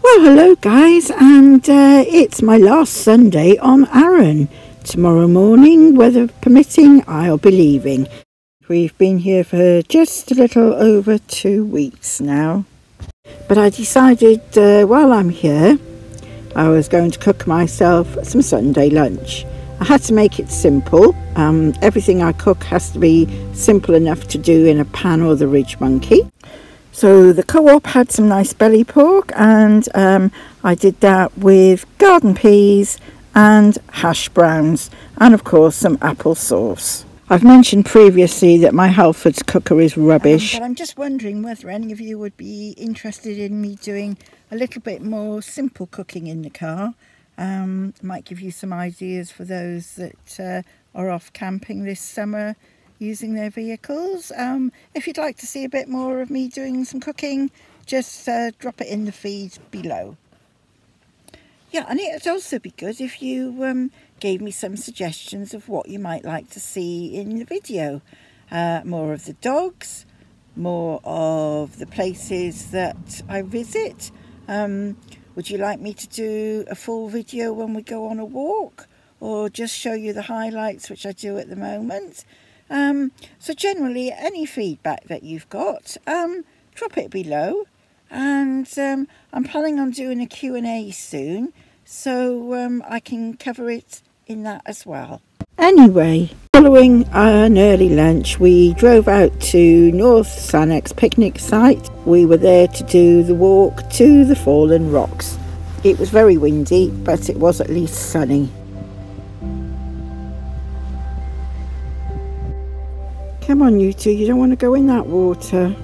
Well, hello guys, and uh, it's my last Sunday on Arran. Tomorrow morning, weather permitting, I'll be leaving. We've been here for just a little over two weeks now. But I decided uh, while I'm here, I was going to cook myself some Sunday lunch. I had to make it simple. Um, everything I cook has to be simple enough to do in a pan or the Ridge Monkey. So the co-op had some nice belly pork and um, I did that with garden peas and hash browns and of course some apple sauce. I've mentioned previously that my Halfords cooker is rubbish. Um, but I'm just wondering whether any of you would be interested in me doing a little bit more simple cooking in the car. Um, might give you some ideas for those that uh, are off camping this summer using their vehicles. Um, if you'd like to see a bit more of me doing some cooking, just uh, drop it in the feed below. Yeah, and it'd also be good if you um, gave me some suggestions of what you might like to see in the video. Uh, more of the dogs, more of the places that I visit. Um, would you like me to do a full video when we go on a walk? Or just show you the highlights, which I do at the moment? Um, so generally, any feedback that you've got, um, drop it below. And um, I'm planning on doing a Q&A soon, so um, I can cover it in that as well. Anyway, following an early lunch, we drove out to North Sannox picnic site. We were there to do the walk to the Fallen Rocks. It was very windy, but it was at least sunny. Come on, you two, you don't want to go in that water.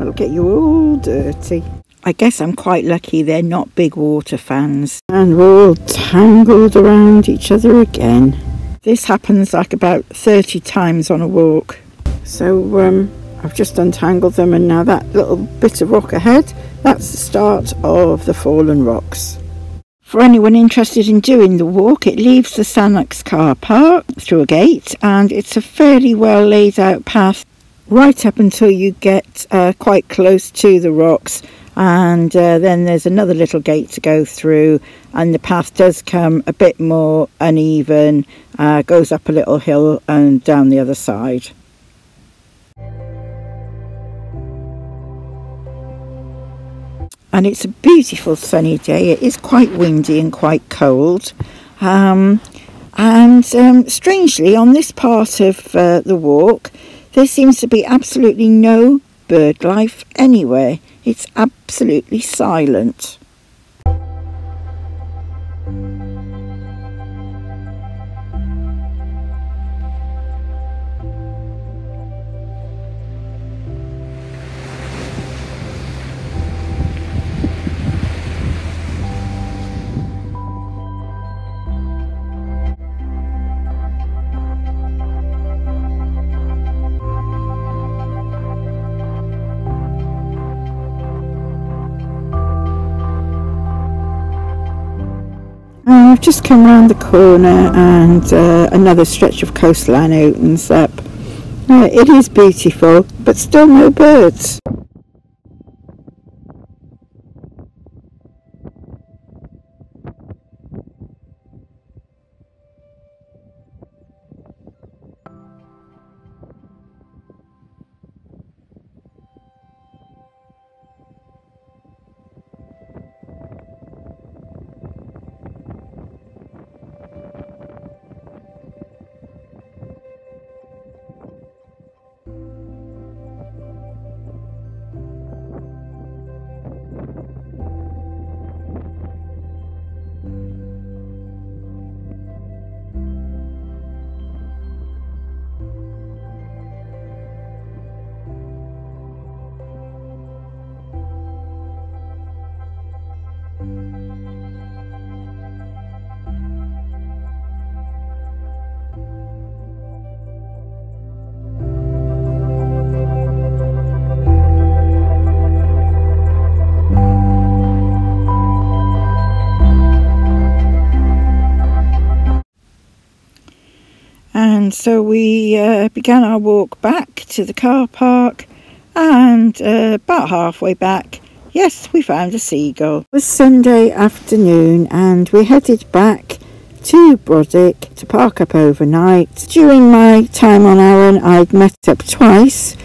It'll get you all dirty. I guess I'm quite lucky they're not big water fans. And we're all tangled around each other again. This happens like about 30 times on a walk. So um, I've just untangled them and now that little bit of rock ahead, that's the start of the fallen rocks. For anyone interested in doing the walk, it leaves the Sannox car park through a gate and it's a fairly well laid out path right up until you get uh, quite close to the rocks and uh, then there's another little gate to go through and the path does come a bit more uneven, uh, goes up a little hill and down the other side. And it's a beautiful sunny day. It is quite windy and quite cold. Um, and um, strangely, on this part of uh, the walk, there seems to be absolutely no bird life anywhere. It's absolutely silent. I've just come round the corner and uh, another stretch of coastline opens up. Uh, it is beautiful, but still no birds. So we uh, began our walk back to the car park and uh, about halfway back Yes, we found a seagull. It was Sunday afternoon and we headed back to Brodick to park up overnight. During my time on Arran, I'd met up twice.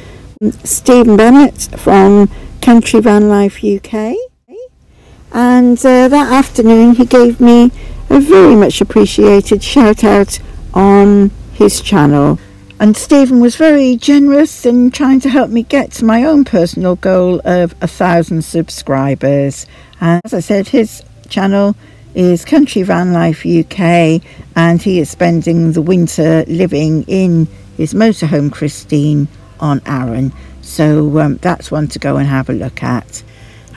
Stephen Bennett from Country Van Life UK. And uh, that afternoon he gave me a very much appreciated shout out on his channel. And Stephen was very generous in trying to help me get to my own personal goal of a thousand subscribers. And as I said, his channel is Country Van Life UK, and he is spending the winter living in his motorhome Christine on Arran. So um, that's one to go and have a look at.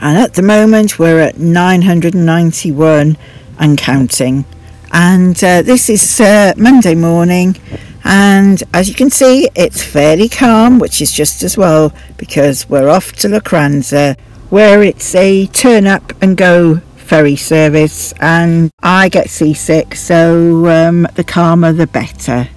And at the moment, we're at 991 and counting. And uh, this is uh, Monday morning and as you can see it's fairly calm which is just as well because we're off to Lochranza where it's a turn up and go ferry service and I get seasick so um, the calmer the better.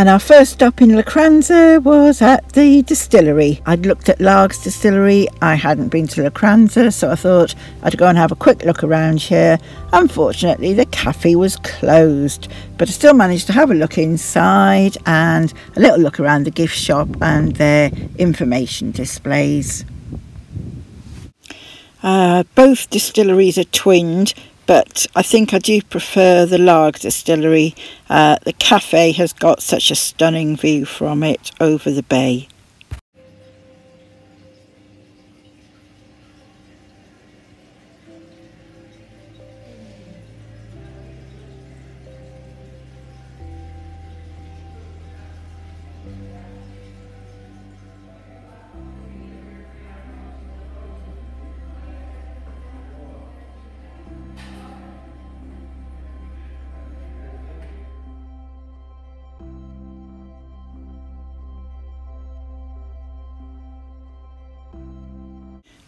And our first stop in Lochranza was at the distillery. I'd looked at Largs Distillery, I hadn't been to Lochranza, so I thought I'd go and have a quick look around here. Unfortunately, the cafe was closed, but I still managed to have a look inside and a little look around the gift shop and their information displays. Uh, both distilleries are twinned but I think I do prefer the Lagg distillery. Uh, the cafe has got such a stunning view from it over the bay.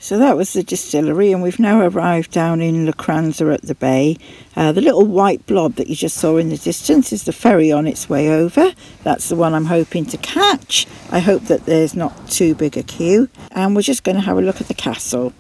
So that was the distillery and we've now arrived down in Lochranza at the bay. Uh, the little white blob that you just saw in the distance is the ferry on its way over. That's the one I'm hoping to catch. I hope that there's not too big a queue. And we're just going to have a look at the castle.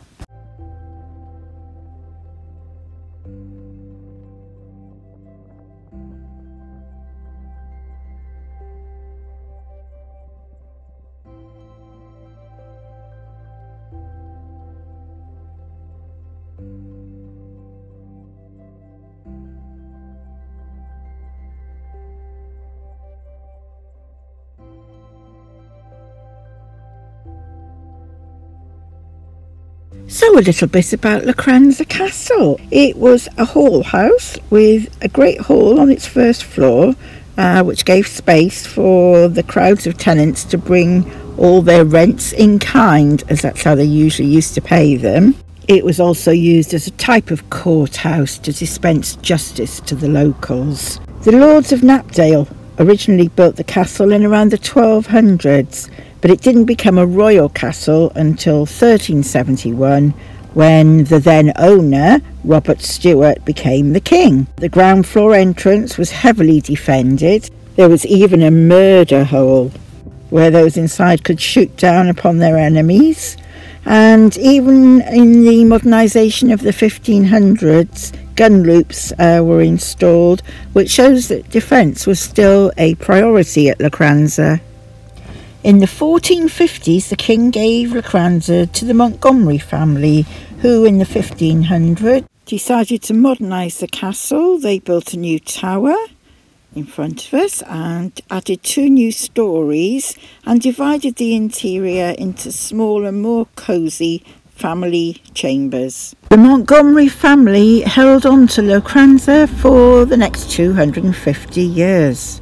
So a little bit about Lochranza Castle. It was a hall house with a great hall on its first floor uh, which gave space for the crowds of tenants to bring all their rents in kind as that's how they usually used to pay them. It was also used as a type of courthouse to dispense justice to the locals. The Lords of Knapdale originally built the castle in around the 1200s but it didn't become a royal castle until 1371 when the then owner, Robert Stewart, became the king. The ground floor entrance was heavily defended. There was even a murder hole where those inside could shoot down upon their enemies. And even in the modernisation of the 1500s, gun loops uh, were installed, which shows that defence was still a priority at Lochranza. In the 1450s, the king gave Lochranza to the Montgomery family, who in the 1500s decided to modernise the castle. They built a new tower in front of us and added two new stories and divided the interior into smaller, more cosy family chambers. The Montgomery family held on to Lochranza for the next 250 years.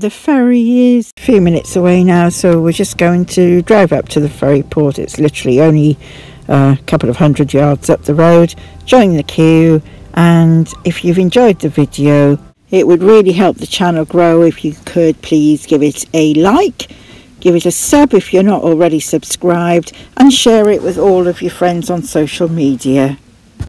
The ferry is a few minutes away now so we're just going to drive up to the ferry port. It's literally only uh, a couple of hundred yards up the road. Join the queue and if you've enjoyed the video it would really help the channel grow. If you could please give it a like give it a sub if you're not already subscribed and share it with all of your friends on social media